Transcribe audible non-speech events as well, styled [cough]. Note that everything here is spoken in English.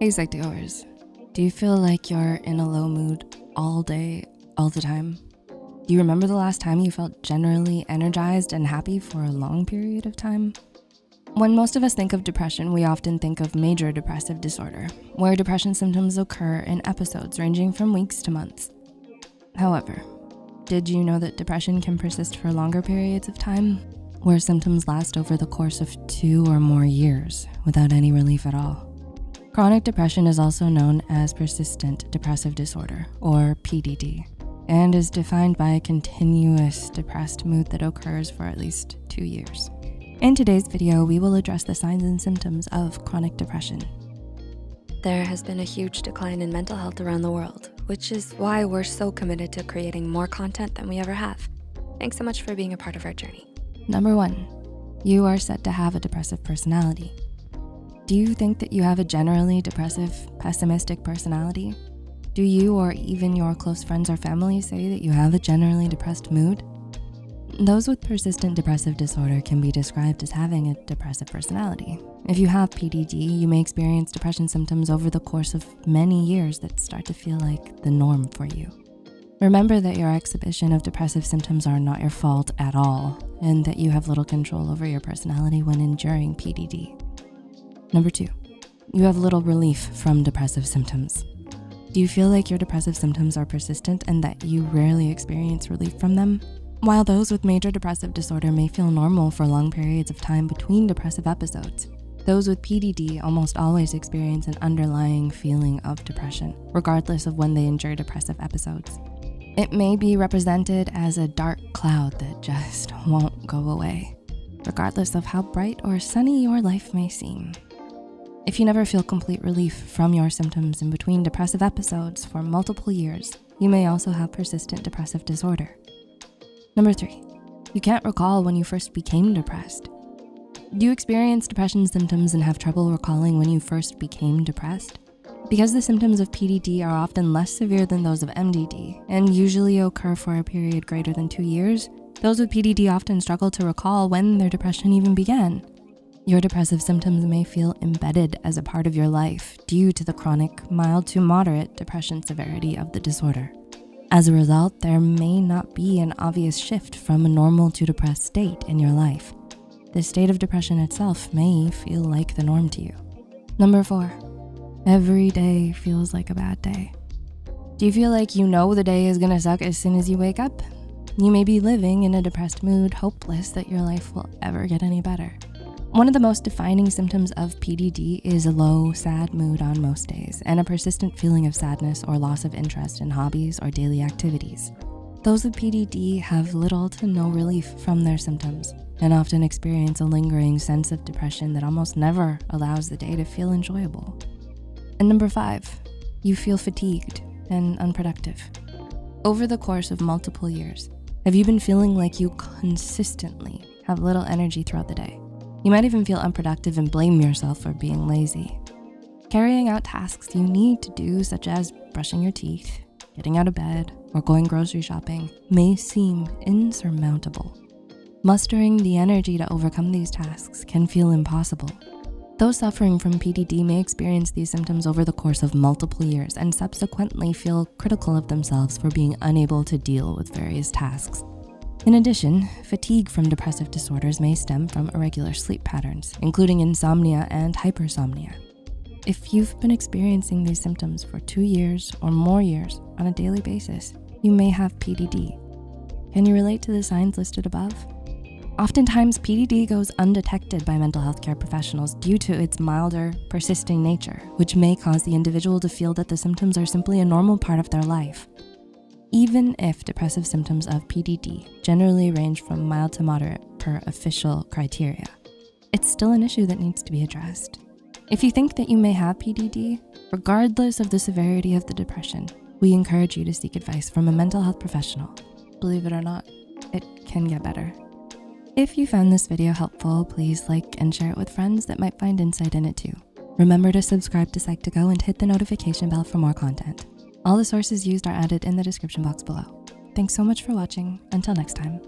Hey Psych2Goers, do you feel like you're in a low mood all day, all the time? Do you remember the last time you felt generally energized and happy for a long period of time? When most of us think of depression, we often think of major depressive disorder, where depression symptoms occur in episodes ranging from weeks to months. However, did you know that depression can persist for longer periods of time, where symptoms last over the course of two or more years without any relief at all? Chronic depression is also known as persistent depressive disorder, or PDD, and is defined by a continuous depressed mood that occurs for at least two years. In today's video, we will address the signs and symptoms of chronic depression. There has been a huge decline in mental health around the world, which is why we're so committed to creating more content than we ever have. Thanks so much for being a part of our journey. Number one, you are set to have a depressive personality. Do you think that you have a generally depressive, pessimistic personality? Do you or even your close friends or family say that you have a generally depressed mood? Those with persistent depressive disorder can be described as having a depressive personality. If you have PDD, you may experience depression symptoms over the course of many years that start to feel like the norm for you. Remember that your exhibition of depressive symptoms are not your fault at all, and that you have little control over your personality when enduring PDD. Number two, you have little relief from depressive symptoms. Do you feel like your depressive symptoms are persistent and that you rarely experience relief from them? While those with major depressive disorder may feel normal for long periods of time between depressive episodes, those with PDD almost always experience an underlying feeling of depression, regardless of when they endure depressive episodes. It may be represented as a dark cloud that just [laughs] won't go away, regardless of how bright or sunny your life may seem. If you never feel complete relief from your symptoms in between depressive episodes for multiple years, you may also have persistent depressive disorder. Number three, you can't recall when you first became depressed. Do you experience depression symptoms and have trouble recalling when you first became depressed? Because the symptoms of PDD are often less severe than those of MDD and usually occur for a period greater than two years, those with PDD often struggle to recall when their depression even began. Your depressive symptoms may feel embedded as a part of your life due to the chronic, mild to moderate depression severity of the disorder. As a result, there may not be an obvious shift from a normal to depressed state in your life. The state of depression itself may feel like the norm to you. Number four, every day feels like a bad day. Do you feel like you know the day is gonna suck as soon as you wake up? You may be living in a depressed mood, hopeless that your life will ever get any better. One of the most defining symptoms of PDD is a low, sad mood on most days and a persistent feeling of sadness or loss of interest in hobbies or daily activities. Those with PDD have little to no relief from their symptoms and often experience a lingering sense of depression that almost never allows the day to feel enjoyable. And number five, you feel fatigued and unproductive. Over the course of multiple years, have you been feeling like you consistently have little energy throughout the day? You might even feel unproductive and blame yourself for being lazy. Carrying out tasks you need to do, such as brushing your teeth, getting out of bed, or going grocery shopping, may seem insurmountable. Mustering the energy to overcome these tasks can feel impossible. Those suffering from PDD may experience these symptoms over the course of multiple years and subsequently feel critical of themselves for being unable to deal with various tasks. In addition, fatigue from depressive disorders may stem from irregular sleep patterns, including insomnia and hypersomnia. If you've been experiencing these symptoms for two years or more years on a daily basis, you may have PDD. Can you relate to the signs listed above? Oftentimes, PDD goes undetected by mental health care professionals due to its milder, persisting nature, which may cause the individual to feel that the symptoms are simply a normal part of their life. Even if depressive symptoms of PDD generally range from mild to moderate per official criteria, it's still an issue that needs to be addressed. If you think that you may have PDD, regardless of the severity of the depression, we encourage you to seek advice from a mental health professional. Believe it or not, it can get better. If you found this video helpful, please like and share it with friends that might find insight in it too. Remember to subscribe to Psych2Go and hit the notification bell for more content. All the sources used are added in the description box below. Thanks so much for watching. Until next time.